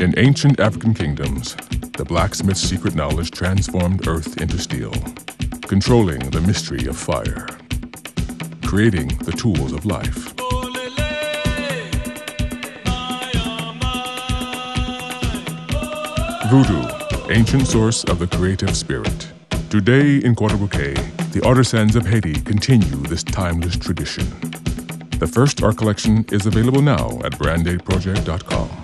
In ancient African kingdoms, the blacksmith's secret knowledge transformed earth into steel, controlling the mystery of fire, creating the tools of life. Voodoo, ancient source of the creative spirit. Today in Croix des Bouquets, the artisans of Haiti continue this timeless tradition. The first art collection is available now at brandaidproject.com.